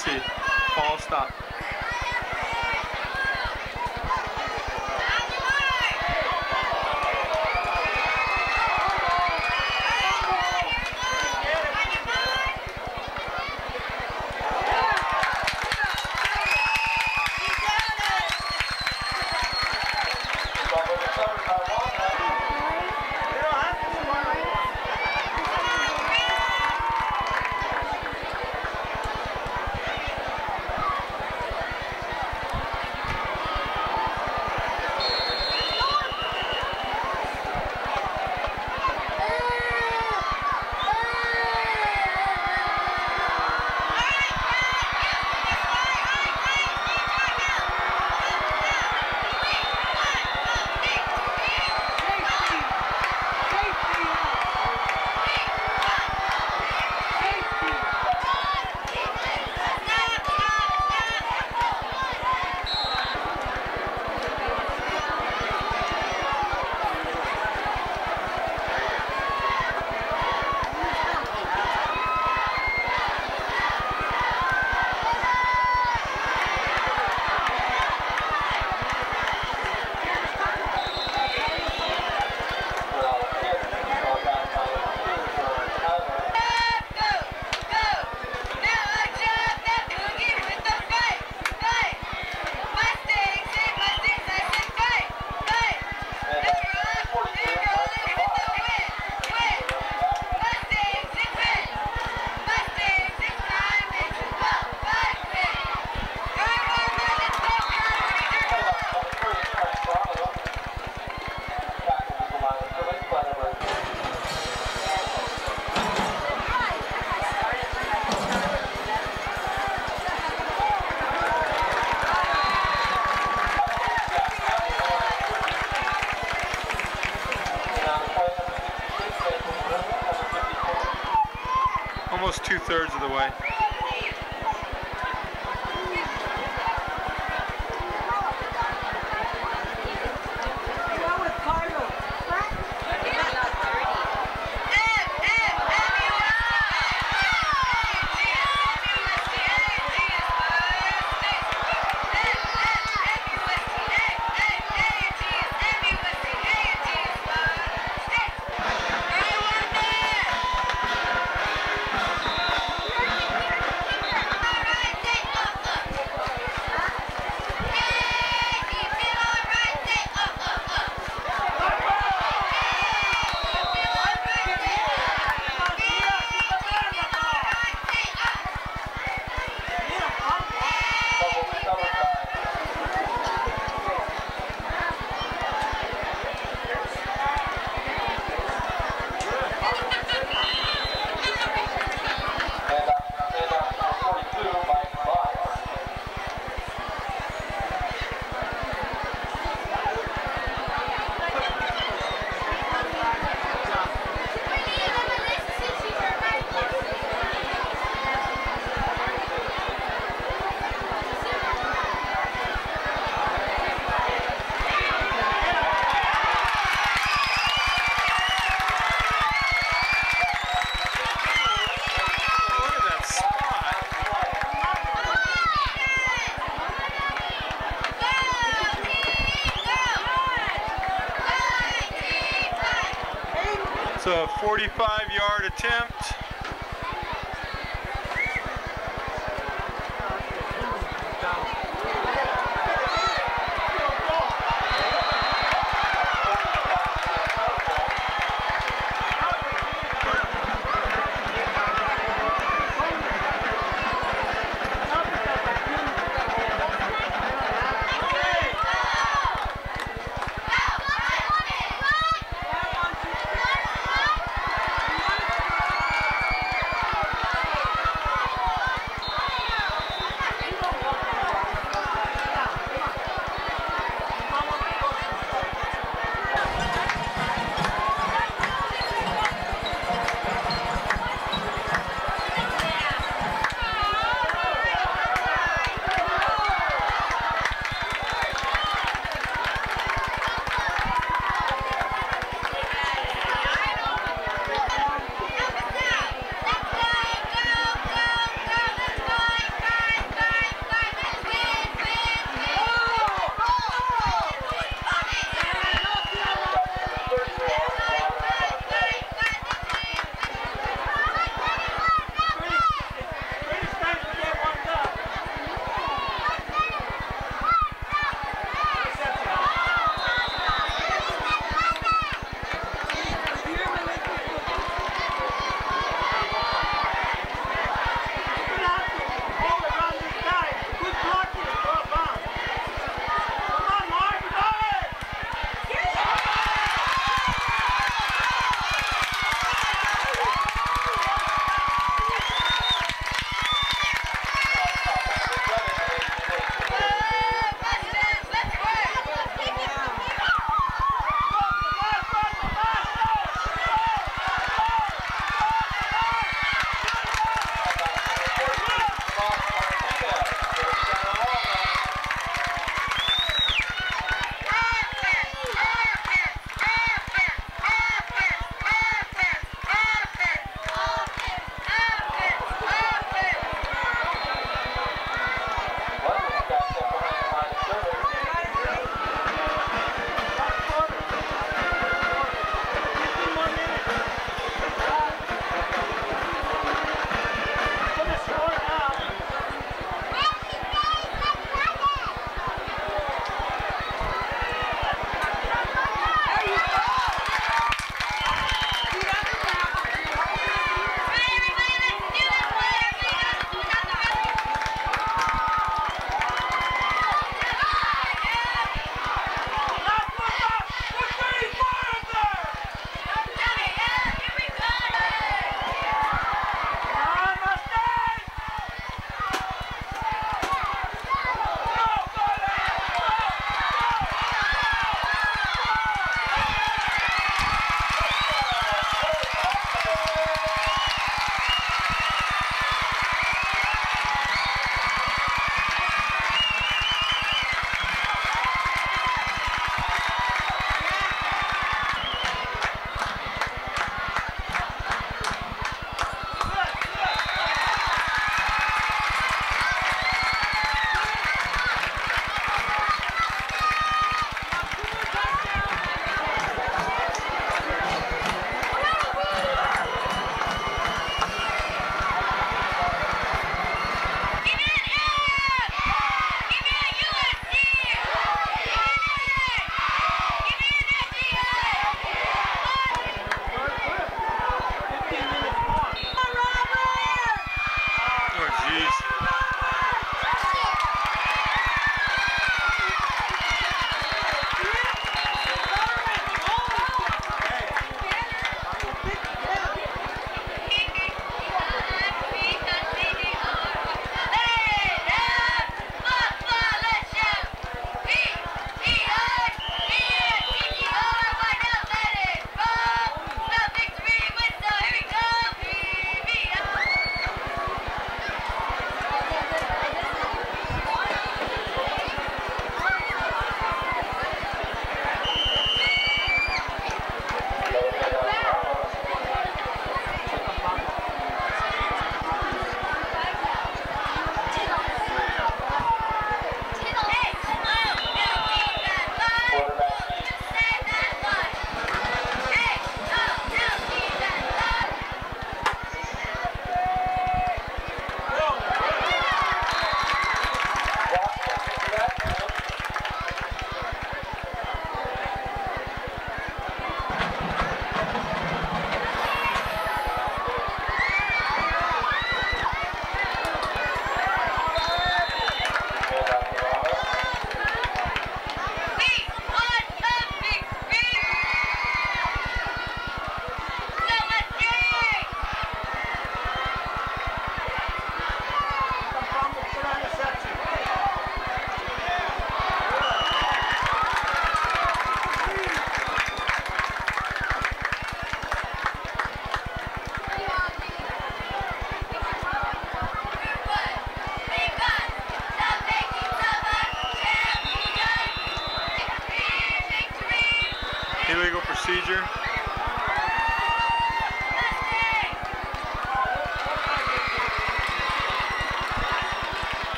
see. Ball stop.